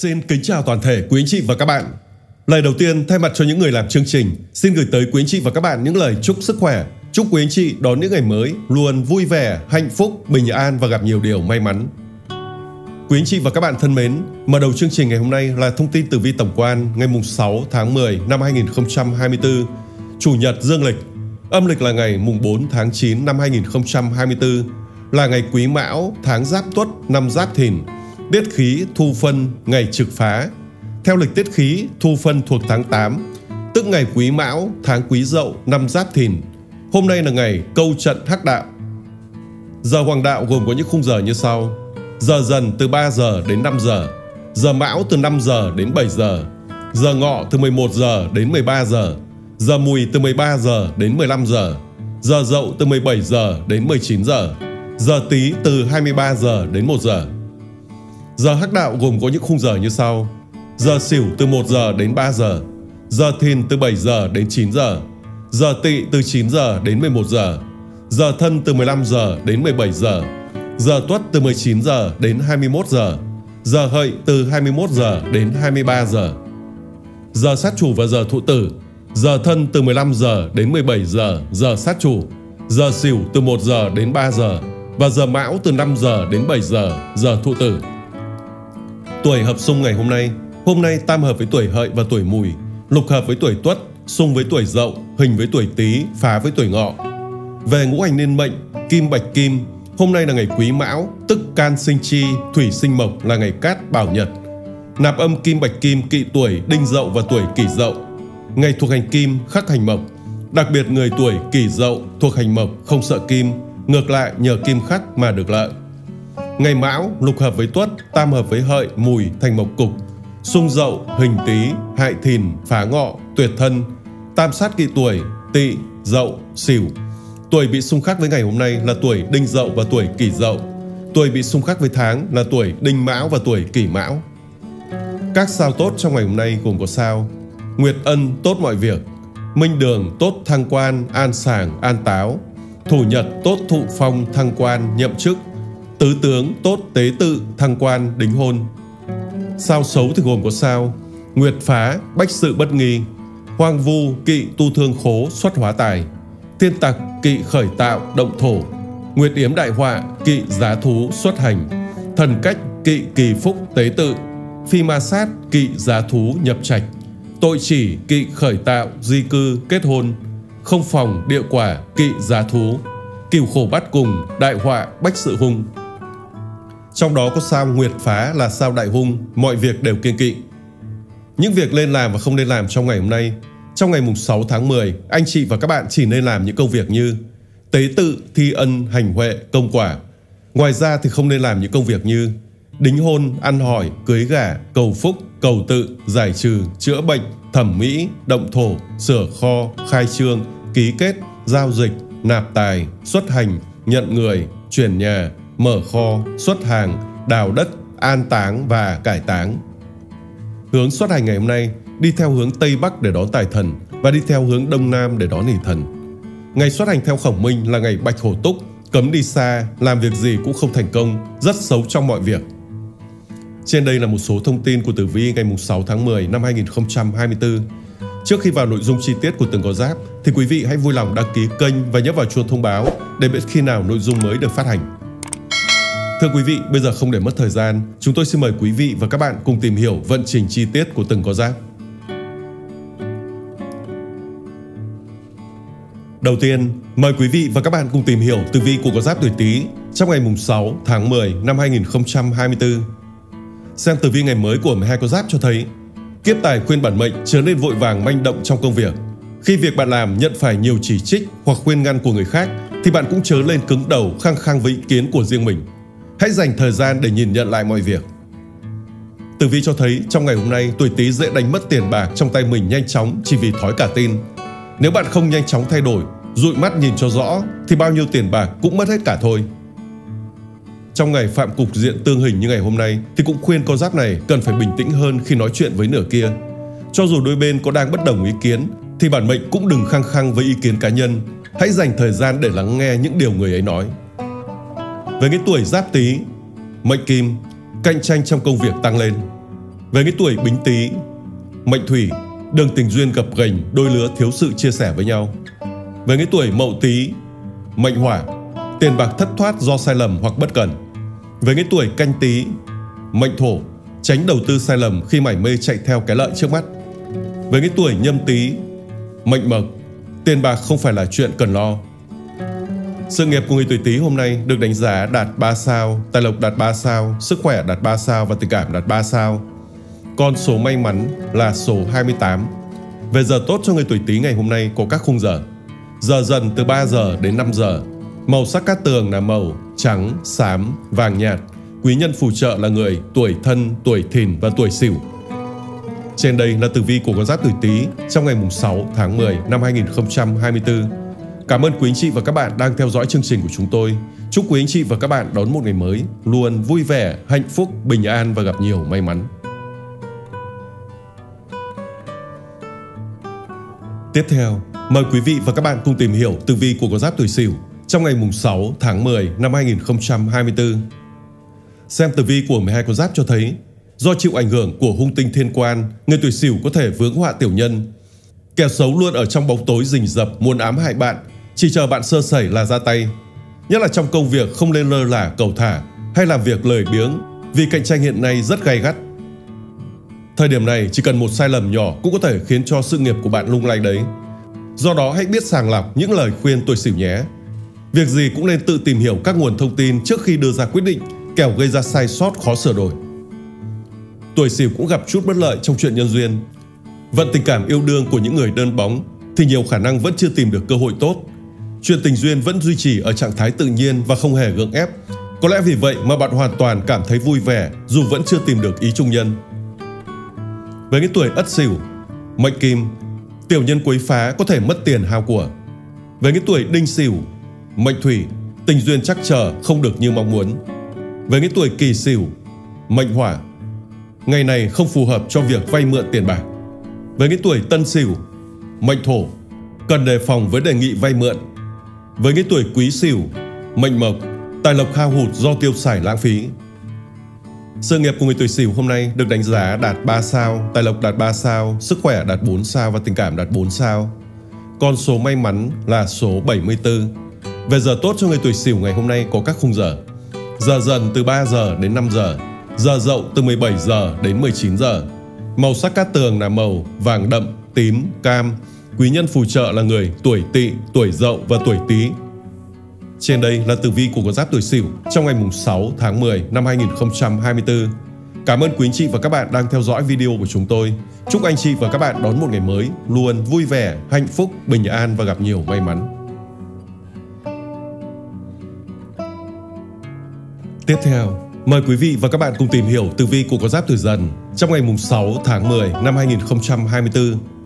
Xin kính chào toàn thể quý anh chị và các bạn. Lời đầu tiên thay mặt cho những người làm chương trình, xin gửi tới quý anh chị và các bạn những lời chúc sức khỏe. Chúc quý anh chị đón những ngày mới luôn vui vẻ, hạnh phúc, bình an và gặp nhiều điều may mắn. Quý anh chị và các bạn thân mến, mở đầu chương trình ngày hôm nay là thông tin từ vi tổng quan ngày 6 tháng 10 năm 2024, Chủ nhật dương lịch, âm lịch là ngày mùng 4 tháng 9 năm 2024, là ngày Quý Mão, tháng Giáp Tuất, năm Giáp Thìn, tiết khí thu phân ngày trực phá. Theo lịch tiết khí, thu phân thuộc tháng 8, tức ngày Quý Mão, tháng Quý Dậu, năm Giáp Thìn. Hôm nay là ngày câu trận hắc đạo. Giờ hoàng đạo gồm có những khung giờ như sau. Giờ dần từ 3 giờ đến 5 giờ, giờ mão từ 5 giờ đến 7 giờ, giờ ngọ từ 11 giờ đến 13 giờ, giờ mùi từ 13 giờ đến 15 giờ, giờ dậu từ 17 giờ đến 19 giờ, giờ tí từ 23 giờ đến 1 giờ. Giờ hắc đạo gồm có những khung giờ như sau. Giờ xỉu từ 1 giờ đến 3 giờ, giờ thìn từ 7 giờ đến 9 giờ, giờ tỵ từ 9 giờ đến 11 giờ, giờ thân từ 15 giờ đến 17 giờ, giờ tuất từ 19 giờ đến 21 giờ, giờ hợi từ 21 giờ đến 23 giờ. Giờ sát chủ và giờ thụ tử, giờ thân từ 15 giờ đến 17 giờ, giờ sát chủ, giờ xỉu từ 1 giờ đến 3 giờ và giờ mão từ 5 giờ đến 7 giờ, giờ thụ tử. Tuổi hợp xung ngày hôm nay, hôm nay tam hợp với tuổi hợi và tuổi mùi, lục hợp với tuổi tuất, xung với tuổi dậu, hình với tuổi tý, phá với tuổi ngọ. Về ngũ hành niên mệnh, kim bạch kim, hôm nay là ngày quý mão, tức can sinh chi, thủy sinh mộc là ngày cát bảo nhật. Nạp âm kim bạch kim kỵ tuổi đinh dậu và tuổi kỷ dậu. Ngày thuộc hành kim khắc hành mộc, đặc biệt người tuổi kỷ dậu thuộc hành mộc không sợ kim, ngược lại nhờ kim khắc mà được lợi. Ngày Mão lục hợp với Tuất, tam hợp với Hợi, Mùi thành mộc cục. Xung Dậu, Hình Tý, Hại Thìn, Phá Ngọ, Tuyệt Thân, tam sát kỵ tuổi, Tỵ, Dậu, Sửu. Tuổi bị xung khắc với ngày hôm nay là tuổi Đinh Dậu và tuổi Kỷ Dậu. Tuổi bị xung khắc với tháng là tuổi Đinh Mão và tuổi Kỷ Mão. Các sao tốt trong ngày hôm nay gồm có sao Nguyệt Ân tốt mọi việc, Minh Đường tốt thăng quan, an sàng, an táo, Thủ Nhật tốt thụ phong, thăng quan, nhậm chức, Tứ tướng tốt tế tự thăng quan đính hôn. Sao xấu thì gồm có sao. Nguyệt phá bách sự bất nghi. Hoang vu kỵ tu thương khố xuất hóa tài. Thiên tặc kỵ khởi tạo động thổ. Nguyệt yếm đại họa kỵ giá thú xuất hành. Thần cách kỵ kỳ phúc tế tự. Phi ma sát kỵ giá thú nhập trạch. Tội chỉ kỵ khởi tạo di cư kết hôn. Không phòng địa quả kỵ giá thú. Cửu khổ bắt cùng đại họa bách sự hung trong đó có sao Nguyệt Phá là sao đại hung, mọi việc đều kiên kỵ. Những việc nên làm và không nên làm trong ngày hôm nay. Trong ngày mùng 6 tháng 10, anh chị và các bạn chỉ nên làm những công việc như tế tự, thi ân, hành huệ, công quả. Ngoài ra thì không nên làm những công việc như đính hôn, ăn hỏi, cưới gả, cầu phúc, cầu tự, giải trừ, chữa bệnh, thẩm mỹ, động thổ, sửa kho, khai trương, ký kết, giao dịch, nạp tài, xuất hành, nhận người, chuyển nhà, mở kho, xuất hàng, đào đất, an táng và cải táng. Hướng xuất hành ngày hôm nay đi theo hướng Tây Bắc để đón tài thần và đi theo hướng Đông Nam để đón hỷ thần. Ngày xuất hành theo khổng minh là ngày bạch hổ túc, cấm đi xa, làm việc gì cũng không thành công, rất xấu trong mọi việc. Trên đây là một số thông tin của Tử Vi ngày 6 tháng 10 năm 2024. Trước khi vào nội dung chi tiết của từng có giáp, thì quý vị hãy vui lòng đăng ký kênh và nhấp vào chuông thông báo để biết khi nào nội dung mới được phát hành. Thưa quý vị, bây giờ không để mất thời gian, chúng tôi xin mời quý vị và các bạn cùng tìm hiểu vận trình chi tiết của từng có giáp. Đầu tiên, mời quý vị và các bạn cùng tìm hiểu tử vi của có giáp tuổi Tý trong ngày mùng 6 tháng 10 năm 2024. Xem tử vi ngày mới của 12 con giáp cho thấy kiếp tài khuyên bản mệnh trở nên vội vàng manh động trong công việc. Khi việc bạn làm nhận phải nhiều chỉ trích hoặc khuyên ngăn của người khác thì bạn cũng chớ lên cứng đầu khăng khăng với ý kiến của riêng mình. Hãy dành thời gian để nhìn nhận lại mọi việc. Tử vi cho thấy trong ngày hôm nay tuổi Tý dễ đánh mất tiền bạc trong tay mình nhanh chóng chỉ vì thói cả tin. Nếu bạn không nhanh chóng thay đổi, dụi mắt nhìn cho rõ thì bao nhiêu tiền bạc cũng mất hết cả thôi. Trong ngày phạm cục diện tương hình như ngày hôm nay thì cũng khuyên con giáp này cần phải bình tĩnh hơn khi nói chuyện với nửa kia. Cho dù đôi bên có đang bất đồng ý kiến thì bản mệnh cũng đừng khăng khăng với ý kiến cá nhân. Hãy dành thời gian để lắng nghe những điều người ấy nói về cái tuổi giáp tý, mệnh kim, cạnh tranh trong công việc tăng lên. Về cái tuổi Bính Tý, mệnh Thủy, đường tình duyên gập ghềnh, đôi lứa thiếu sự chia sẻ với nhau. Về cái tuổi Mậu Tý, mệnh Hỏa, tiền bạc thất thoát do sai lầm hoặc bất cẩn. Về cái tuổi Canh Tý, mệnh Thổ, tránh đầu tư sai lầm khi mải mê chạy theo cái lợi trước mắt. về cái tuổi Nhâm Tý, mệnh Mộc, tiền bạc không phải là chuyện cần lo. Sự nghiệp của người tuổi Tý hôm nay được đánh giá đạt 3 sao, tài lộc đạt 3 sao, sức khỏe đạt 3 sao và tình cảm đạt 3 sao. Con số may mắn là số 28. Về giờ tốt cho người tuổi Tý ngày hôm nay có các khung giờ. Giờ dần từ 3 giờ đến 5 giờ. Màu sắc cát tường là màu trắng, xám, vàng nhạt. Quý nhân phù trợ là người tuổi thân, tuổi thìn và tuổi sửu. Trên đây là tử vi của con giáp tuổi Tý trong ngày mùng 6 tháng 10 năm 2024. Cảm ơn quý anh chị và các bạn đang theo dõi chương trình của chúng tôi. Chúc quý anh chị và các bạn đón một ngày mới luôn vui vẻ, hạnh phúc, bình an và gặp nhiều may mắn. Tiếp theo, mời quý vị và các bạn cùng tìm hiểu tử vi của con giáp tuổi Sửu trong ngày 6 tháng 10 năm 2024. Xem tử vi của 12 con giáp cho thấy, do chịu ảnh hưởng của hung tinh thiên quan, người tuổi Sửu có thể vướng họa tiểu nhân. Kẻ xấu luôn ở trong bóng tối rình rập muốn ám hại bạn, chỉ chờ bạn sơ sẩy là ra tay. Nhất là trong công việc không nên lơ là cầu thả hay làm việc lười biếng vì cạnh tranh hiện nay rất gay gắt. Thời điểm này chỉ cần một sai lầm nhỏ cũng có thể khiến cho sự nghiệp của bạn lung lay đấy. Do đó hãy biết sàng lọc những lời khuyên tuổi xỉu nhé. Việc gì cũng nên tự tìm hiểu các nguồn thông tin trước khi đưa ra quyết định, kẻo gây ra sai sót khó sửa đổi. Tuổi xỉu cũng gặp chút bất lợi trong chuyện nhân duyên. Vận tình cảm yêu đương của những người đơn bóng thì nhiều khả năng vẫn chưa tìm được cơ hội tốt. Chuyện tình duyên vẫn duy trì ở trạng thái tự nhiên và không hề gượng ép. Có lẽ vì vậy mà bạn hoàn toàn cảm thấy vui vẻ dù vẫn chưa tìm được ý trung nhân. Với cái tuổi ất sửu, mệnh kim, tiểu nhân quấy phá có thể mất tiền hao của. Với cái tuổi đinh sửu, mệnh thủy, tình duyên chắc chờ không được như mong muốn. Với cái tuổi kỳ sửu, mệnh hỏa, ngày này không phù hợp cho việc vay mượn tiền bạc. Với cái tuổi tân sửu, mệnh thổ, cần đề phòng với đề nghị vay mượn. Với cái tuổi quý sửu, mệnh mộc, tài lộc hao hụt do tiêu xài lãng phí. Sự nghiệp của người tuổi Sửu hôm nay được đánh giá đạt 3 sao, tài lộc đạt 3 sao, sức khỏe đạt 4 sao và tình cảm đạt 4 sao. Con số may mắn là số 74. Về giờ tốt cho người tuổi Sửu ngày hôm nay có các khung giờ. Giờ dần từ 3 giờ đến 5 giờ, giờ dậu từ 17 giờ đến 19 giờ. Màu sắc cát tường là màu vàng đậm, tím, cam. Quý nhân phù trợ là người tuổi Tỵ, tuổi Dậu và tuổi Tý. Trên đây là tử vi của con giáp tuổi Sửu trong ngày 6 tháng 10 năm 2024. Cảm ơn quý anh chị và các bạn đang theo dõi video của chúng tôi. Chúc anh chị và các bạn đón một ngày mới luôn vui vẻ, hạnh phúc, bình an và gặp nhiều may mắn. Tiếp theo, mời quý vị và các bạn cùng tìm hiểu tử vi của con giáp tuổi Dần trong ngày mùng 6 tháng 10 năm 2024.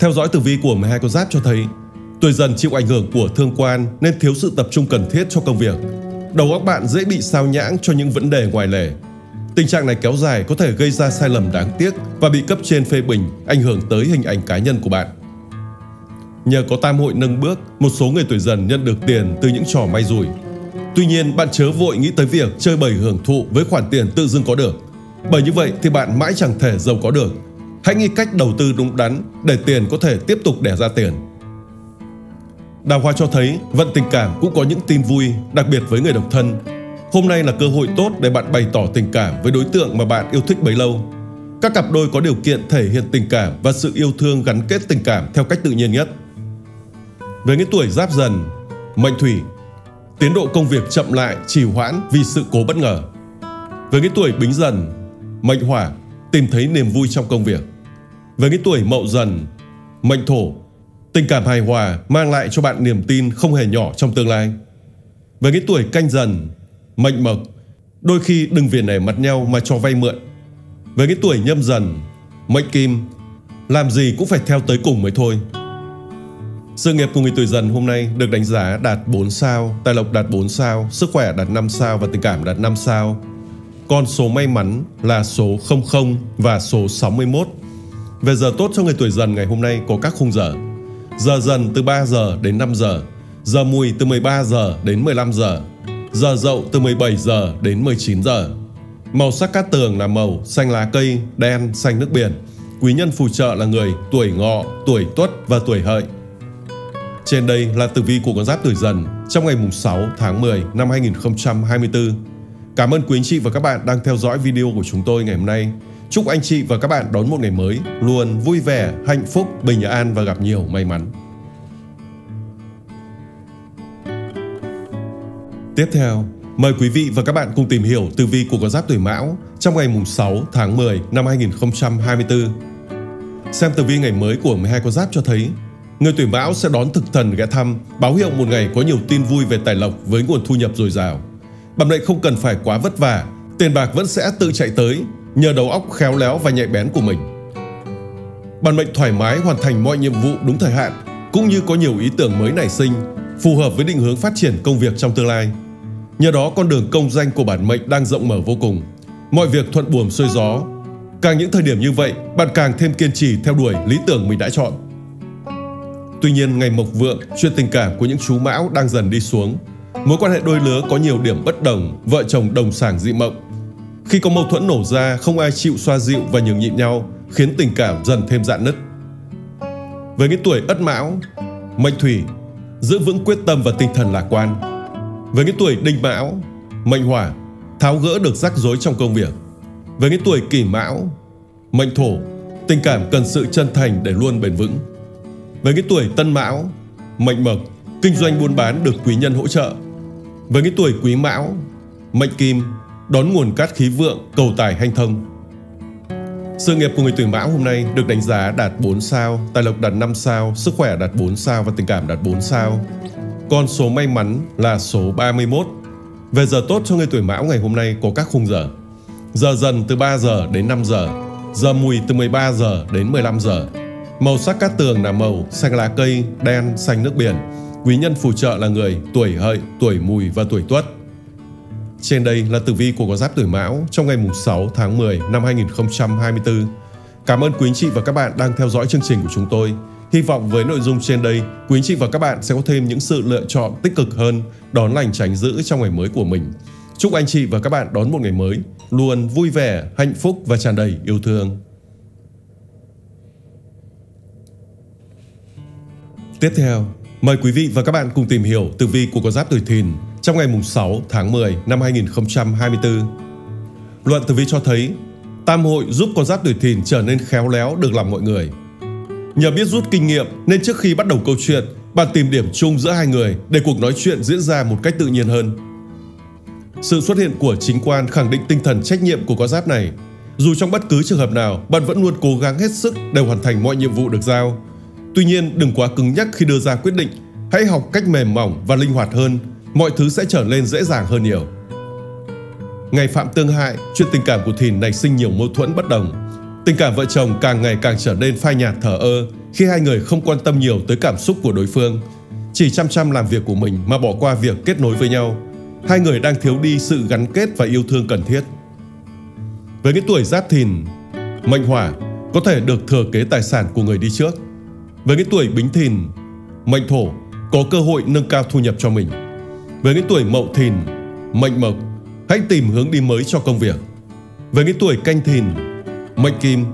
Theo dõi tử vi của 12 con giáp cho thấy Tuổi dần chịu ảnh hưởng của thương quan nên thiếu sự tập trung cần thiết cho công việc. Đầu óc bạn dễ bị sao nhãng cho những vấn đề ngoài lề. Tình trạng này kéo dài có thể gây ra sai lầm đáng tiếc và bị cấp trên phê bình, ảnh hưởng tới hình ảnh cá nhân của bạn. Nhờ có tam hội nâng bước, một số người tuổi dần nhận được tiền từ những trò may rủi. Tuy nhiên, bạn chớ vội nghĩ tới việc chơi bời hưởng thụ với khoản tiền tự dưng có được. Bởi như vậy thì bạn mãi chẳng thể giàu có được. Hãy nghĩ cách đầu tư đúng đắn để tiền có thể tiếp tục đẻ ra tiền. Đào hoa cho thấy vận tình cảm cũng có những tin vui, đặc biệt với người độc thân. Hôm nay là cơ hội tốt để bạn bày tỏ tình cảm với đối tượng mà bạn yêu thích bấy lâu. Các cặp đôi có điều kiện thể hiện tình cảm và sự yêu thương gắn kết tình cảm theo cách tự nhiên nhất. Với những tuổi giáp dần, mệnh thủy, tiến độ công việc chậm lại, trì hoãn vì sự cố bất ngờ. Với những tuổi bính dần, mệnh hỏa, tìm thấy niềm vui trong công việc. Với những tuổi mậu dần, mệnh thổ, Tình cảm hài hòa mang lại cho bạn niềm tin không hề nhỏ trong tương lai. Với cái tuổi canh dần, mệnh mộc, đôi khi đừng viền nẻ mặt nhau mà cho vay mượn. Với cái tuổi nhâm dần, mệnh kim, làm gì cũng phải theo tới cùng mới thôi. Sự nghiệp của người tuổi dần hôm nay được đánh giá đạt 4 sao, tài lộc đạt 4 sao, sức khỏe đạt 5 sao và tình cảm đạt 5 sao. Con số may mắn là số 00 và số 61. Về giờ tốt cho người tuổi dần ngày hôm nay có các khung giờ giờ dần từ 3 giờ đến 5 giờ, giờ mùi từ 13 giờ đến 15 giờ, giờ dậu từ 17 giờ đến 19 giờ. Màu sắc cát tường là màu xanh lá cây, đen, xanh nước biển. Quý nhân phù trợ là người tuổi ngọ, tuổi tuất và tuổi hợi. Trên đây là tử vi của con giáp tuổi dần trong ngày mùng 6 tháng 10 năm 2024. Cảm ơn quý anh chị và các bạn đang theo dõi video của chúng tôi ngày hôm nay. Chúc anh chị và các bạn đón một ngày mới luôn vui vẻ, hạnh phúc, bình an và gặp nhiều may mắn. Tiếp theo, mời quý vị và các bạn cùng tìm hiểu tử vi của con giáp tuổi Mão trong ngày 6 tháng 10 năm 2024. Xem tử vi ngày mới của 12 con giáp cho thấy người tuổi Mão sẽ đón thực thần ghé thăm, báo hiệu một ngày có nhiều tin vui về tài lộc với nguồn thu nhập dồi dào. Bạn mệnh không cần phải quá vất vả, tiền bạc vẫn sẽ tự chạy tới nhờ đầu óc khéo léo và nhạy bén của mình. Bản mệnh thoải mái hoàn thành mọi nhiệm vụ đúng thời hạn, cũng như có nhiều ý tưởng mới nảy sinh, phù hợp với định hướng phát triển công việc trong tương lai. Nhờ đó con đường công danh của bản mệnh đang rộng mở vô cùng. Mọi việc thuận buồm xuôi gió. Càng những thời điểm như vậy, bạn càng thêm kiên trì theo đuổi lý tưởng mình đã chọn. Tuy nhiên, ngày mộc vượng, chuyện tình cảm của những chú mão đang dần đi xuống. Mối quan hệ đôi lứa có nhiều điểm bất đồng, vợ chồng đồng sàng dị mộng. Khi có mâu thuẫn nổ ra, không ai chịu xoa dịu và nhường nhịn nhau, khiến tình cảm dần thêm dạn nứt. Với những tuổi ất mão, mệnh thủy, giữ vững quyết tâm và tinh thần lạc quan. Với những tuổi đinh mão, mệnh hỏa, tháo gỡ được rắc rối trong công việc. Với những tuổi kỷ mão, mệnh thổ, tình cảm cần sự chân thành để luôn bền vững. Với những tuổi tân mão, mệnh mộc, kinh doanh buôn bán được quý nhân hỗ trợ. Với những tuổi quý mão, mệnh kim, đón nguồn cát khí vượng, cầu tài hanh thông. Sự nghiệp của người tuổi mão hôm nay được đánh giá đạt 4 sao, tài lộc đạt 5 sao, sức khỏe đạt 4 sao và tình cảm đạt 4 sao. Con số may mắn là số 31. Về giờ tốt cho người tuổi mão ngày hôm nay có các khung giờ. Giờ dần từ 3 giờ đến 5 giờ, giờ mùi từ 13 giờ đến 15 giờ. Màu sắc cát tường là màu xanh lá cây, đen, xanh nước biển. Quý nhân phù trợ là người tuổi hợi, tuổi mùi và tuổi tuất. Trên đây là tử vi của con giáp tuổi Mão trong ngày 6 tháng 10 năm 2024. Cảm ơn quý anh chị và các bạn đang theo dõi chương trình của chúng tôi. Hy vọng với nội dung trên đây, quý anh chị và các bạn sẽ có thêm những sự lựa chọn tích cực hơn, đón lành tránh giữ trong ngày mới của mình. Chúc anh chị và các bạn đón một ngày mới luôn vui vẻ, hạnh phúc và tràn đầy yêu thương. Tiếp theo, mời quý vị và các bạn cùng tìm hiểu tử vi của con giáp tuổi Thìn trong ngày 6 tháng 10 năm 2024. Luận tử vi cho thấy Tam hội giúp con giáp tuổi thìn trở nên khéo léo được lòng mọi người. Nhờ biết rút kinh nghiệm nên trước khi bắt đầu câu chuyện, bạn tìm điểm chung giữa hai người để cuộc nói chuyện diễn ra một cách tự nhiên hơn. Sự xuất hiện của chính quan khẳng định tinh thần trách nhiệm của con giáp này. Dù trong bất cứ trường hợp nào, bạn vẫn luôn cố gắng hết sức để hoàn thành mọi nhiệm vụ được giao. Tuy nhiên, đừng quá cứng nhắc khi đưa ra quyết định. Hãy học cách mềm mỏng và linh hoạt hơn mọi thứ sẽ trở nên dễ dàng hơn nhiều. Ngày phạm tương hại, chuyện tình cảm của Thìn nảy sinh nhiều mâu thuẫn bất đồng. Tình cảm vợ chồng càng ngày càng trở nên phai nhạt thở ơ khi hai người không quan tâm nhiều tới cảm xúc của đối phương. Chỉ chăm chăm làm việc của mình mà bỏ qua việc kết nối với nhau. Hai người đang thiếu đi sự gắn kết và yêu thương cần thiết. Với những tuổi giáp thìn, mệnh hỏa có thể được thừa kế tài sản của người đi trước. Với những tuổi bính thìn, mệnh thổ có cơ hội nâng cao thu nhập cho mình. Với những tuổi mậu thìn, mệnh mộc, hãy tìm hướng đi mới cho công việc. Với những tuổi canh thìn, mệnh kim,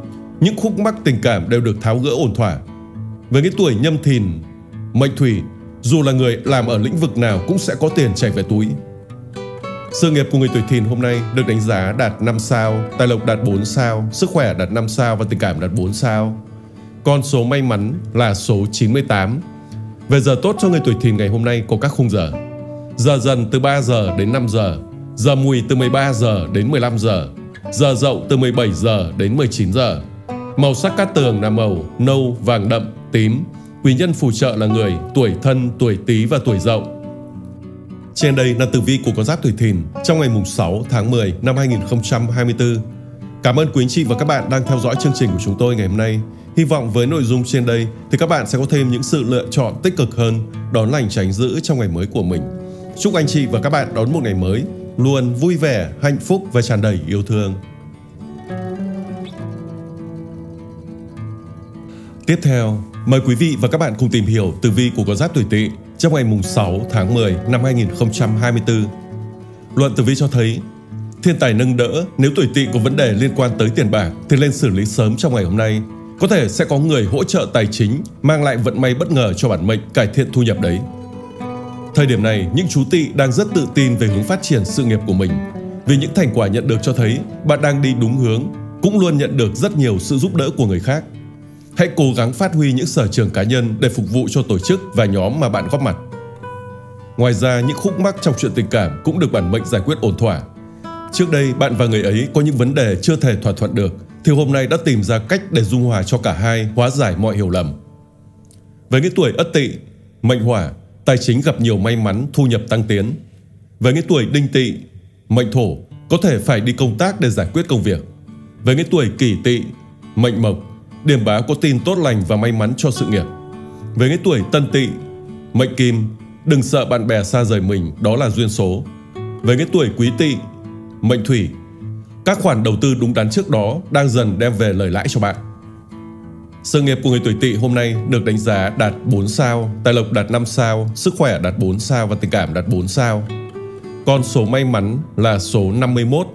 những khúc mắc tình cảm đều được tháo gỡ ổn thỏa. Với những tuổi nhâm thìn, mệnh thủy, dù là người làm ở lĩnh vực nào cũng sẽ có tiền chảy về túi. Sự nghiệp của người tuổi thìn hôm nay được đánh giá đạt 5 sao, tài lộc đạt 4 sao, sức khỏe đạt 5 sao và tình cảm đạt 4 sao. Con số may mắn là số 98. Về giờ tốt cho người tuổi thìn ngày hôm nay có các khung giờ giờ dần từ 3 giờ đến 5 giờ, giờ mùi từ 13 giờ đến 15 giờ, giờ dậu từ 17 giờ đến 19 giờ. Màu sắc cát tường là màu nâu, vàng đậm, tím. Quý nhân phù trợ là người tuổi thân, tuổi tý và tuổi dậu. Trên đây là tử vi của con giáp tuổi thìn trong ngày 6 tháng 10 năm 2024. Cảm ơn quý anh chị và các bạn đang theo dõi chương trình của chúng tôi ngày hôm nay. Hy vọng với nội dung trên đây thì các bạn sẽ có thêm những sự lựa chọn tích cực hơn, đón lành tránh giữ trong ngày mới của mình. Chúc anh chị và các bạn đón một ngày mới luôn vui vẻ, hạnh phúc và tràn đầy yêu thương. Tiếp theo, mời quý vị và các bạn cùng tìm hiểu tử vi của con giáp tuổi Tỵ trong ngày mùng 6 tháng 10 năm 2024. Luận tử vi cho thấy thiên tài nâng đỡ, nếu tuổi tỵ có vấn đề liên quan tới tiền bạc thì lên xử lý sớm trong ngày hôm nay. Có thể sẽ có người hỗ trợ tài chính, mang lại vận may bất ngờ cho bản mệnh cải thiện thu nhập đấy. Thời điểm này, những chú tỵ đang rất tự tin về hướng phát triển sự nghiệp của mình. Vì những thành quả nhận được cho thấy bạn đang đi đúng hướng, cũng luôn nhận được rất nhiều sự giúp đỡ của người khác. Hãy cố gắng phát huy những sở trường cá nhân để phục vụ cho tổ chức và nhóm mà bạn góp mặt. Ngoài ra, những khúc mắc trong chuyện tình cảm cũng được bản mệnh giải quyết ổn thỏa. Trước đây, bạn và người ấy có những vấn đề chưa thể thỏa thuận được, thì hôm nay đã tìm ra cách để dung hòa cho cả hai, hóa giải mọi hiểu lầm. Với những tuổi ất tỵ, mệnh hỏa, tài chính gặp nhiều may mắn, thu nhập tăng tiến. Với những tuổi đinh tỵ, mệnh thổ, có thể phải đi công tác để giải quyết công việc. Với những tuổi kỷ tỵ, mệnh mộc, điểm báo có tin tốt lành và may mắn cho sự nghiệp. Với những tuổi tân tỵ, mệnh kim, đừng sợ bạn bè xa rời mình, đó là duyên số. Với những tuổi quý tỵ, mệnh thủy, các khoản đầu tư đúng đắn trước đó đang dần đem về lời lãi cho bạn. Sự nghiệp của người tuổi tỵ hôm nay được đánh giá đạt 4 sao, tài lộc đạt 5 sao, sức khỏe đạt 4 sao và tình cảm đạt 4 sao. Con số may mắn là số 51.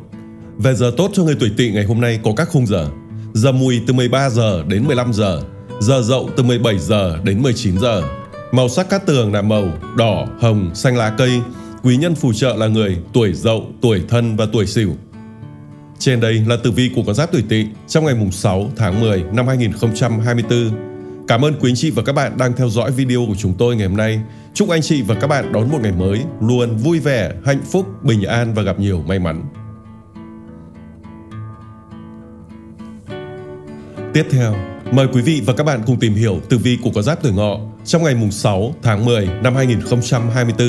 Về giờ tốt cho người tuổi tỵ ngày hôm nay có các khung giờ. Giờ mùi từ 13 giờ đến 15 giờ, giờ dậu từ 17 giờ đến 19 giờ. Màu sắc cát tường là màu đỏ, hồng, xanh lá cây. Quý nhân phù trợ là người tuổi dậu, tuổi thân và tuổi sửu. Trên đây là tử vi của con giáp tuổi Tỵ trong ngày mùng 6 tháng 10 năm 2024. Cảm ơn quý anh chị và các bạn đang theo dõi video của chúng tôi ngày hôm nay. Chúc anh chị và các bạn đón một ngày mới luôn vui vẻ, hạnh phúc, bình an và gặp nhiều may mắn. Tiếp theo, mời quý vị và các bạn cùng tìm hiểu tử vi của con giáp tuổi Ngọ trong ngày mùng 6 tháng 10 năm 2024.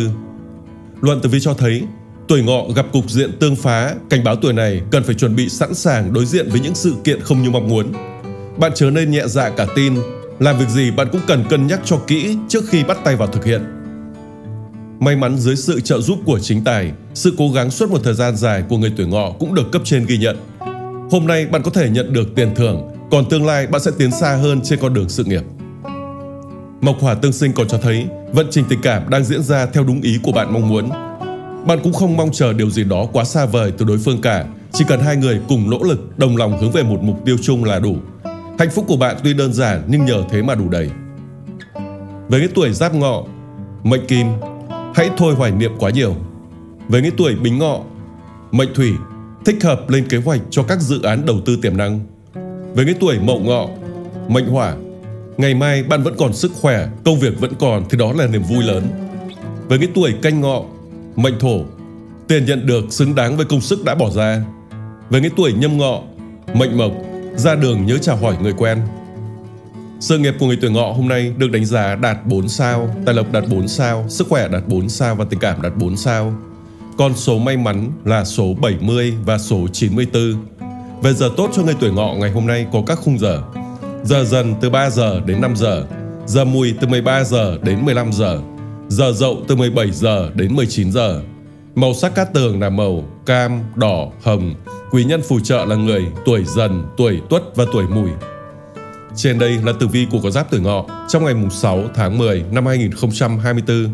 Luận tử vi cho thấy Tuổi ngọ gặp cục diện tương phá, cảnh báo tuổi này cần phải chuẩn bị sẵn sàng đối diện với những sự kiện không như mong muốn. Bạn trở nên nhẹ dạ cả tin, làm việc gì bạn cũng cần cân nhắc cho kỹ trước khi bắt tay vào thực hiện. May mắn dưới sự trợ giúp của chính tài, sự cố gắng suốt một thời gian dài của người tuổi ngọ cũng được cấp trên ghi nhận. Hôm nay bạn có thể nhận được tiền thưởng, còn tương lai bạn sẽ tiến xa hơn trên con đường sự nghiệp. Mộc hỏa tương sinh còn cho thấy vận trình tình cảm đang diễn ra theo đúng ý của bạn mong muốn, bạn cũng không mong chờ điều gì đó quá xa vời từ đối phương cả, chỉ cần hai người cùng nỗ lực, đồng lòng hướng về một mục tiêu chung là đủ. Hạnh phúc của bạn tuy đơn giản nhưng nhờ thế mà đủ đầy. Với những tuổi giáp ngọ, mệnh kim, hãy thôi hoài niệm quá nhiều. Với những tuổi bính ngọ, mệnh thủy, thích hợp lên kế hoạch cho các dự án đầu tư tiềm năng. Với những tuổi mậu ngọ, mệnh hỏa, ngày mai bạn vẫn còn sức khỏe, công việc vẫn còn thì đó là niềm vui lớn. Với những tuổi canh ngọ, Mệnh thổ, tiền nhận được xứng đáng với công sức đã bỏ ra. Với cái tuổi nhâm ngọ, mệnh mộc, ra đường nhớ chào hỏi người quen. Sự nghiệp của người tuổi ngọ hôm nay được đánh giá đạt 4 sao, tài lộc đạt 4 sao, sức khỏe đạt 4 sao và tình cảm đạt 4 sao. Con số may mắn là số 70 và số 94. Về giờ tốt cho người tuổi ngọ ngày hôm nay có các khung giờ. Giờ dần từ 3 giờ đến 5 giờ, giờ mùi từ 13 giờ đến 15 giờ, giờ dậu từ 17 giờ đến 19 giờ. Màu sắc cát tường là màu cam, đỏ, hồng. Quý nhân phù trợ là người tuổi dần, tuổi tuất và tuổi mùi. Trên đây là tử vi của con giáp tuổi ngọ trong ngày 6 tháng 10 năm 2024.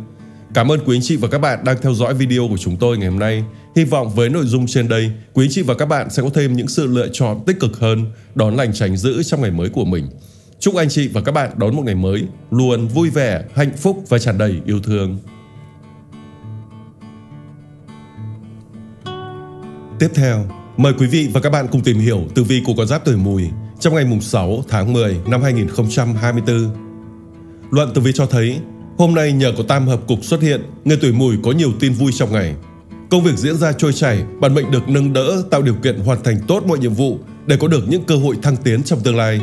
Cảm ơn quý anh chị và các bạn đang theo dõi video của chúng tôi ngày hôm nay. Hy vọng với nội dung trên đây, quý anh chị và các bạn sẽ có thêm những sự lựa chọn tích cực hơn, đón lành tránh giữ trong ngày mới của mình. Chúc anh chị và các bạn đón một ngày mới luôn vui vẻ, hạnh phúc và tràn đầy yêu thương. Tiếp theo, mời quý vị và các bạn cùng tìm hiểu tử vi của con giáp tuổi mùi trong ngày mùng 6 tháng 10 năm 2024. Luận tử vi cho thấy, hôm nay nhờ có tam hợp cục xuất hiện, người tuổi mùi có nhiều tin vui trong ngày. Công việc diễn ra trôi chảy, bản mệnh được nâng đỡ, tạo điều kiện hoàn thành tốt mọi nhiệm vụ để có được những cơ hội thăng tiến trong tương lai.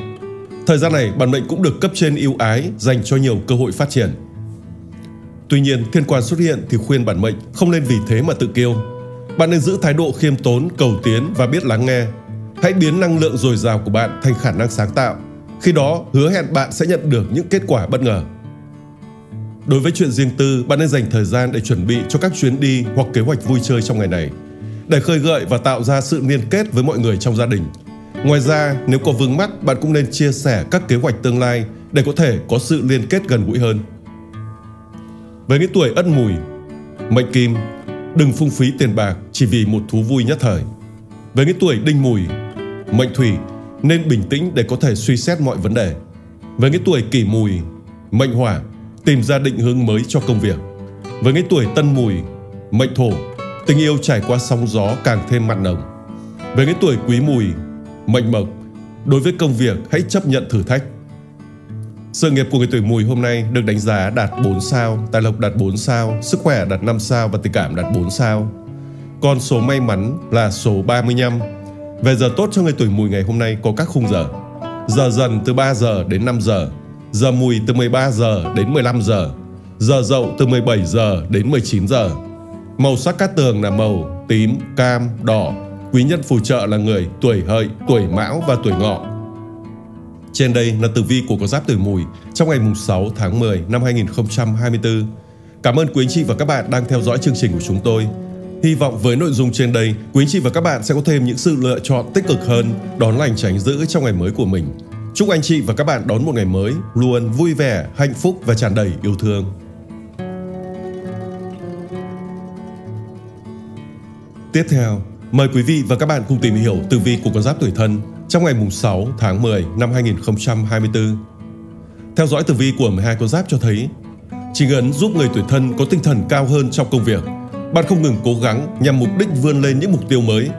Thời gian này, bản mệnh cũng được cấp trên ưu ái dành cho nhiều cơ hội phát triển. Tuy nhiên, thiên quan xuất hiện thì khuyên bản mệnh không nên vì thế mà tự kiêu. Bạn nên giữ thái độ khiêm tốn, cầu tiến và biết lắng nghe. Hãy biến năng lượng dồi dào của bạn thành khả năng sáng tạo. Khi đó, hứa hẹn bạn sẽ nhận được những kết quả bất ngờ. Đối với chuyện riêng tư, bạn nên dành thời gian để chuẩn bị cho các chuyến đi hoặc kế hoạch vui chơi trong ngày này, để khơi gợi và tạo ra sự liên kết với mọi người trong gia đình Ngoài ra, nếu có vướng mắc, bạn cũng nên chia sẻ các kế hoạch tương lai để có thể có sự liên kết gần gũi hơn. Với những tuổi ất mùi, mệnh kim, Đừng phung phí tiền bạc chỉ vì một thú vui nhất thời. Với cái tuổi đinh mùi, mệnh thủy nên bình tĩnh để có thể suy xét mọi vấn đề. Với cái tuổi kỷ mùi, mệnh hỏa tìm ra định hướng mới cho công việc. Với cái tuổi tân mùi, mệnh thổ tình yêu trải qua sóng gió càng thêm mặn nồng. Với cái tuổi quý mùi, mệnh mộc đối với công việc hãy chấp nhận thử thách. Sự nghiệp của người tuổi mùi hôm nay được đánh giá đạt 4 sao, tài lộc đạt 4 sao, sức khỏe đạt 5 sao và tình cảm đạt 4 sao. Con số may mắn là số 35. Về giờ tốt cho người tuổi mùi ngày hôm nay có các khung giờ. Giờ dần từ 3 giờ đến 5 giờ, giờ mùi từ 13 giờ đến 15 giờ, giờ dậu từ 17 giờ đến 19 giờ. Màu sắc cát tường là màu tím, cam, đỏ. Quý nhân phù trợ là người tuổi hợi, tuổi mão và tuổi ngọ. Trên đây là tử vi của con giáp tuổi mùi trong ngày 6 tháng 10 năm 2024. Cảm ơn quý anh chị và các bạn đang theo dõi chương trình của chúng tôi. Hy vọng với nội dung trên đây, quý anh chị và các bạn sẽ có thêm những sự lựa chọn tích cực hơn, đón lành tránh dữ trong ngày mới của mình. Chúc anh chị và các bạn đón một ngày mới luôn vui vẻ, hạnh phúc và tràn đầy yêu thương. Tiếp theo, mời quý vị và các bạn cùng tìm hiểu tử vi của con giáp tuổi thân trong ngày 6 tháng 10 năm 2024. Theo dõi tử vi của 12 con giáp cho thấy, chính ấn giúp người tuổi thân có tinh thần cao hơn trong công việc. Bạn không ngừng cố gắng nhằm mục đích vươn lên những mục tiêu mới.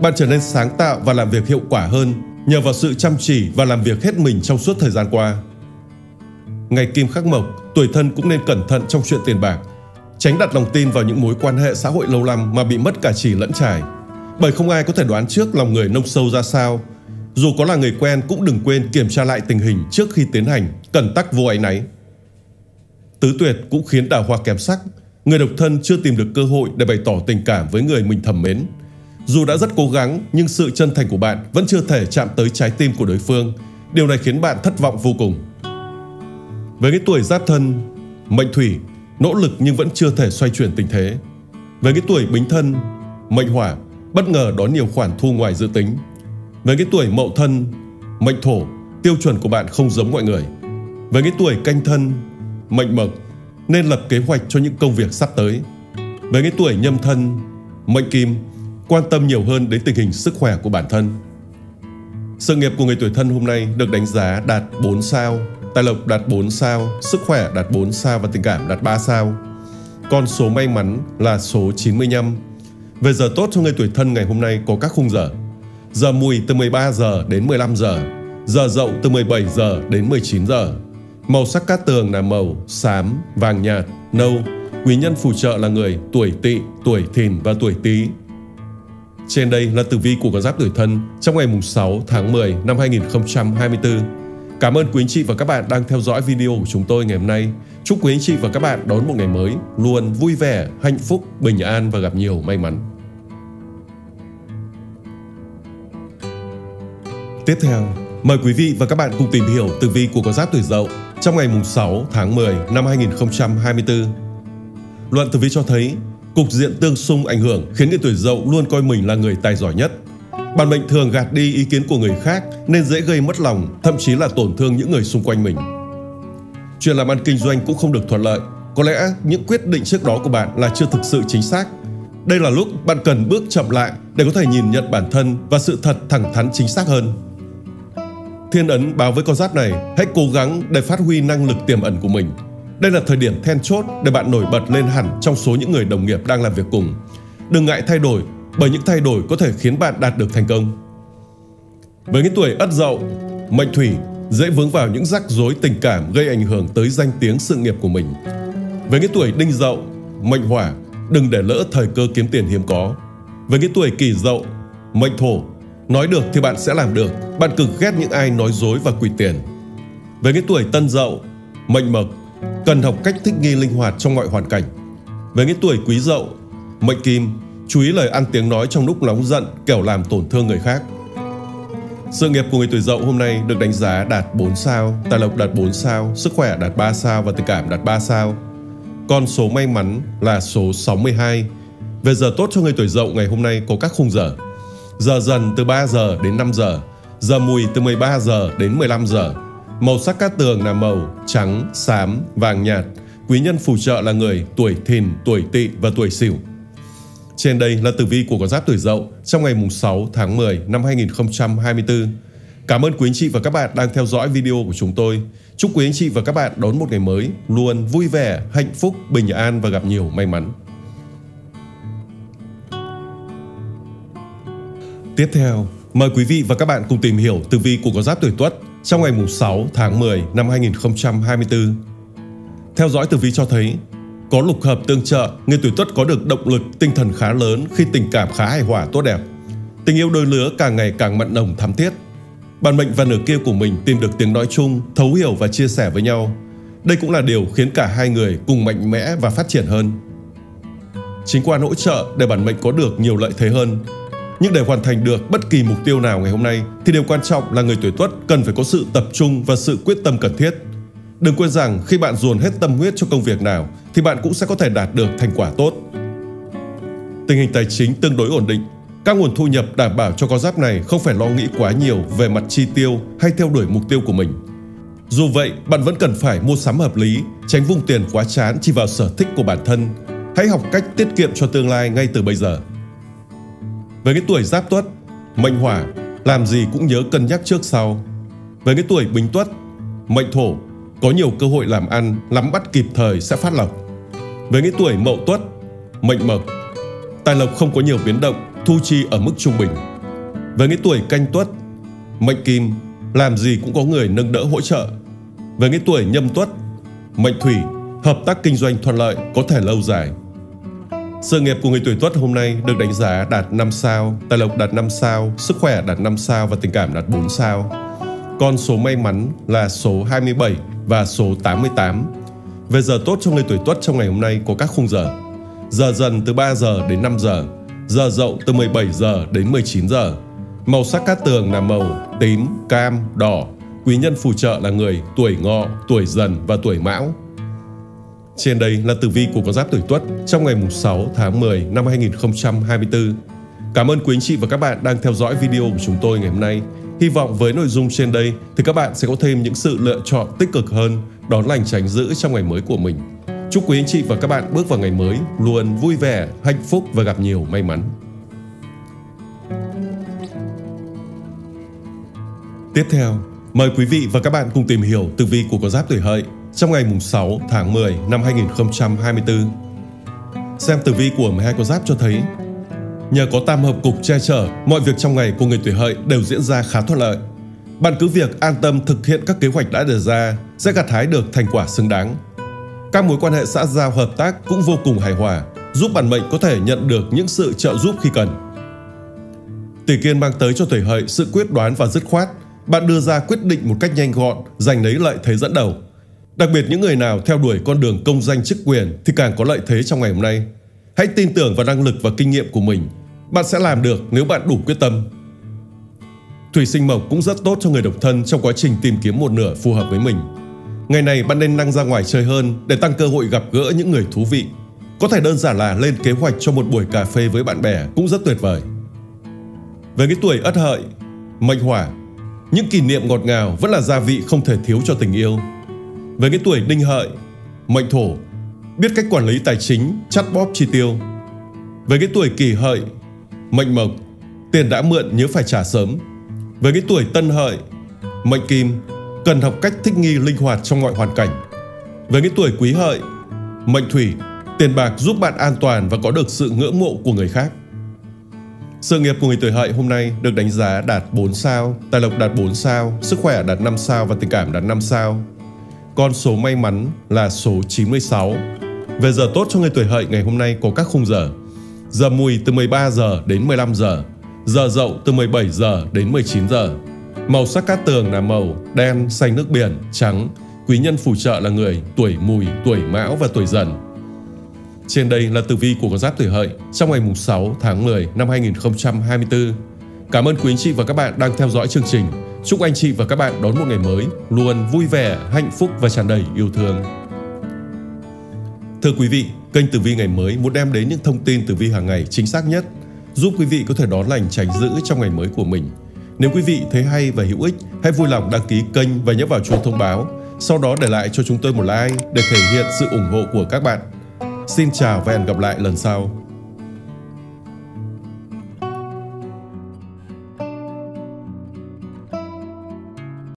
Bạn trở nên sáng tạo và làm việc hiệu quả hơn nhờ vào sự chăm chỉ và làm việc hết mình trong suốt thời gian qua. Ngày kim khắc mộc, tuổi thân cũng nên cẩn thận trong chuyện tiền bạc, tránh đặt lòng tin vào những mối quan hệ xã hội lâu năm mà bị mất cả chỉ lẫn trải. Bởi không ai có thể đoán trước lòng người nông sâu ra sao. Dù có là người quen cũng đừng quên kiểm tra lại tình hình trước khi tiến hành, cẩn tắc vô áy náy. Tứ tuyệt cũng khiến đào hoa kém sắc, người độc thân chưa tìm được cơ hội để bày tỏ tình cảm với người mình thầm mến. Dù đã rất cố gắng nhưng sự chân thành của bạn vẫn chưa thể chạm tới trái tim của đối phương. Điều này khiến bạn thất vọng vô cùng. Với cái tuổi giáp thân, mệnh thủy nỗ lực nhưng vẫn chưa thể xoay chuyển tình thế. Với cái tuổi bính thân, mệnh hỏa bất ngờ đón nhiều khoản thu ngoài dự tính. Với cái tuổi mậu thân, mệnh thổ tiêu chuẩn của bạn không giống mọi người. Với cái tuổi canh thân, mệnh mộc nên lập kế hoạch cho những công việc sắp tới. Với cái tuổi nhâm thân, mệnh kim quan tâm nhiều hơn đến tình hình sức khỏe của bản thân. Sự nghiệp của người tuổi thân hôm nay được đánh giá đạt 4 sao, tài lộc đạt 4 sao, sức khỏe đạt 4 sao và tình cảm đạt 3 sao. Con số may mắn là số 95. Về giờ tốt cho người tuổi thân ngày hôm nay có các khung giờ. Giờ mùi từ 13 giờ đến 15 giờ, giờ dậu từ 17 giờ đến 19 giờ. Màu sắc cát tường là màu xám, vàng nhạt, nâu. Quý nhân phù trợ là người tuổi tỵ, tuổi thìn và tuổi tý. Trên đây là tử vi của con giáp tuổi thân trong ngày 6 tháng 10 năm 2024. Cảm ơn quý anh chị và các bạn đang theo dõi video của chúng tôi ngày hôm nay. Chúc quý anh chị và các bạn đón một ngày mới luôn vui vẻ, hạnh phúc, bình an và gặp nhiều may mắn. Tiếp theo, mời quý vị và các bạn cùng tìm hiểu tử vi của con giáp tuổi Dậu trong ngày mùng 6 tháng 10 năm 2024. Luận tử vi cho thấy Cục diện tương xung ảnh hưởng khiến người tuổi dậu luôn coi mình là người tài giỏi nhất. Bản mệnh thường gạt đi ý kiến của người khác nên dễ gây mất lòng, thậm chí là tổn thương những người xung quanh mình. Chuyện làm ăn kinh doanh cũng không được thuận lợi. Có lẽ những quyết định trước đó của bạn là chưa thực sự chính xác. Đây là lúc bạn cần bước chậm lại để có thể nhìn nhận bản thân và sự thật thẳng thắn chính xác hơn. Thiên ấn báo với con giáp này hãy cố gắng để phát huy năng lực tiềm ẩn của mình đây là thời điểm then chốt để bạn nổi bật lên hẳn trong số những người đồng nghiệp đang làm việc cùng. Đừng ngại thay đổi, bởi những thay đổi có thể khiến bạn đạt được thành công. Với những tuổi ất dậu, mệnh thủy dễ vướng vào những rắc rối tình cảm gây ảnh hưởng tới danh tiếng sự nghiệp của mình. Với cái tuổi đinh dậu, mệnh hỏa, đừng để lỡ thời cơ kiếm tiền hiếm có. Với cái tuổi kỷ dậu, mệnh thổ, nói được thì bạn sẽ làm được, bạn cực ghét những ai nói dối và quỷ tiền. Với cái tuổi tân dậu, mệnh mộc, cần học cách thích nghi linh hoạt trong mọi hoàn cảnh. Với cái tuổi quý dậu, mệnh kim, chú ý lời ăn tiếng nói trong lúc nóng giận kẻo làm tổn thương người khác. Sự nghiệp của người tuổi dậu hôm nay được đánh giá đạt 4 sao, tài lộc đạt 4 sao, sức khỏe đạt 3 sao và tình cảm đạt 3 sao. Con số may mắn là số 62. Về giờ tốt cho người tuổi dậu ngày hôm nay có các khung giờ. Giờ dần từ 3 giờ đến 5 giờ, giờ mùi từ 13 giờ đến 15 giờ, Màu sắc cát tường là màu trắng, xám, vàng nhạt. Quý nhân phù trợ là người tuổi thìn, tuổi tỵ và tuổi sửu. Trên đây là tử vi của con giáp tuổi Dậu trong ngày mùng 6 tháng 10 năm 2024. Cảm ơn quý anh chị và các bạn đang theo dõi video của chúng tôi. Chúc quý anh chị và các bạn đón một ngày mới luôn vui vẻ, hạnh phúc, bình an và gặp nhiều may mắn. Tiếp theo, mời quý vị và các bạn cùng tìm hiểu tử vi của con giáp tuổi Tuất trong ngày mùng 6 tháng 10 năm 2024. Theo dõi tử vi cho thấy, có lục hợp tương trợ, người tuổi Tuất có được động lực tinh thần khá lớn khi tình cảm khá hài hòa tốt đẹp. Tình yêu đôi lứa càng ngày càng mặn nồng thắm thiết. Bản mệnh và nửa kia của mình tìm được tiếng nói chung, thấu hiểu và chia sẻ với nhau. Đây cũng là điều khiến cả hai người cùng mạnh mẽ và phát triển hơn. Chính quan hỗ trợ để bản mệnh có được nhiều lợi thế hơn. Nhưng để hoàn thành được bất kỳ mục tiêu nào ngày hôm nay thì điều quan trọng là người tuổi Tuất cần phải có sự tập trung và sự quyết tâm cần thiết Đừng quên rằng khi bạn dồn hết tâm huyết cho công việc nào thì bạn cũng sẽ có thể đạt được thành quả tốt. Tình hình tài chính tương đối ổn định, các nguồn thu nhập đảm bảo cho con giáp này không phải lo nghĩ quá nhiều về mặt chi tiêu hay theo đuổi mục tiêu của mình. Dù vậy, bạn vẫn cần phải mua sắm hợp lý, tránh vung tiền quá chán chỉ vào sở thích của bản thân. Hãy học cách tiết kiệm cho tương lai ngay từ bây giờ. Với cái tuổi giáp tuất, mệnh hỏa, làm gì cũng nhớ cân nhắc trước sau. Với cái tuổi bính tuất, mệnh thổ, có nhiều cơ hội làm ăn, nắm bắt kịp thời sẽ phát lộc. Với những tuổi mậu tuất, mệnh mộc, tài lộc không có nhiều biến động, thu chi ở mức trung bình. Với những tuổi canh tuất, mệnh kim, làm gì cũng có người nâng đỡ hỗ trợ. Với những tuổi nhâm tuất, mệnh thủy, hợp tác kinh doanh thuận lợi có thể lâu dài. Sự nghiệp của người tuổi tuất hôm nay được đánh giá đạt 5 sao, tài lộc đạt 5 sao, sức khỏe đạt 5 sao và tình cảm đạt 4 sao. Con số may mắn là số 27 và số 88. Về giờ tốt cho người tuổi Tuất trong ngày hôm nay có các khung giờ. Giờ dần từ 3 giờ đến 5 giờ, giờ dậu từ 17 giờ đến 19 giờ. Màu sắc cát tường là màu tím, cam, đỏ. Quý nhân phù trợ là người tuổi ngọ, tuổi dần và tuổi mão. Trên đây là tử vi của con giáp tuổi Tuất trong ngày 6 tháng 10 năm 2024. Cảm ơn quý anh chị và các bạn đang theo dõi video của chúng tôi ngày hôm nay. Hy vọng với nội dung trên đây thì các bạn sẽ có thêm những sự lựa chọn tích cực hơn, đón lành tránh dữ trong ngày mới của mình. Chúc quý anh chị và các bạn bước vào ngày mới luôn vui vẻ, hạnh phúc và gặp nhiều may mắn. Tiếp theo, mời quý vị và các bạn cùng tìm hiểu tử vi của con giáp tuổi hợi trong ngày mùng 6 tháng 10 năm 2024. Xem tử vi của 12 con giáp cho thấy Nhờ có tam hợp cục che chở, mọi việc trong ngày của người tuổi hợi đều diễn ra khá thuận lợi. Bạn cứ việc an tâm thực hiện các kế hoạch đã đề ra sẽ gặt hái được thành quả xứng đáng. Các mối quan hệ xã giao hợp tác cũng vô cùng hài hòa, giúp bản mệnh có thể nhận được những sự trợ giúp khi cần. Tỷ kiên mang tới cho tuổi hợi sự quyết đoán và dứt khoát. Bạn đưa ra quyết định một cách nhanh gọn, giành lấy lợi thế dẫn đầu. Đặc biệt những người nào theo đuổi con đường công danh chức quyền thì càng có lợi thế trong ngày hôm nay. Hãy tin tưởng vào năng lực và kinh nghiệm của mình. Bạn sẽ làm được nếu bạn đủ quyết tâm. Thủy sinh mộc cũng rất tốt cho người độc thân trong quá trình tìm kiếm một nửa phù hợp với mình. Ngày này bạn nên năng ra ngoài chơi hơn để tăng cơ hội gặp gỡ những người thú vị. Có thể đơn giản là lên kế hoạch cho một buổi cà phê với bạn bè cũng rất tuyệt vời. Về cái tuổi ất hợi, mệnh hỏa, những kỷ niệm ngọt ngào vẫn là gia vị không thể thiếu cho tình yêu. Về cái tuổi đinh hợi, mệnh thổ, biết cách quản lý tài chính, chắt bóp chi tiêu. Với cái tuổi kỷ hợi, mệnh mộc, tiền đã mượn nhớ phải trả sớm. Với cái tuổi tân hợi, mệnh kim, cần học cách thích nghi linh hoạt trong mọi hoàn cảnh. Với cái tuổi quý hợi, mệnh thủy, tiền bạc giúp bạn an toàn và có được sự ngưỡng mộ của người khác. Sự nghiệp của người tuổi hợi hôm nay được đánh giá đạt 4 sao, tài lộc đạt 4 sao, sức khỏe đạt 5 sao và tình cảm đạt 5 sao. Con số may mắn là số 96. Về giờ tốt cho người tuổi hợi ngày hôm nay có các khung giờ. Giờ mùi từ 13 giờ đến 15 giờ. Giờ dậu từ 17 giờ đến 19 giờ. Màu sắc cát tường là màu đen, xanh nước biển, trắng. Quý nhân phù trợ là người tuổi mùi, tuổi mão và tuổi dần. Trên đây là tử vi của con giáp tuổi hợi trong ngày 6 tháng 10 năm 2024. Cảm ơn quý anh chị và các bạn đang theo dõi chương trình. Chúc anh chị và các bạn đón một ngày mới luôn vui vẻ, hạnh phúc và tràn đầy yêu thương. Thưa quý vị, kênh Tử Vi ngày mới muốn đem đến những thông tin tử vi hàng ngày chính xác nhất, giúp quý vị có thể đón lành tránh dữ trong ngày mới của mình. Nếu quý vị thấy hay và hữu ích, hãy vui lòng đăng ký kênh và nhấn vào chuông thông báo, sau đó để lại cho chúng tôi một like để thể hiện sự ủng hộ của các bạn. Xin chào và hẹn gặp lại lần sau.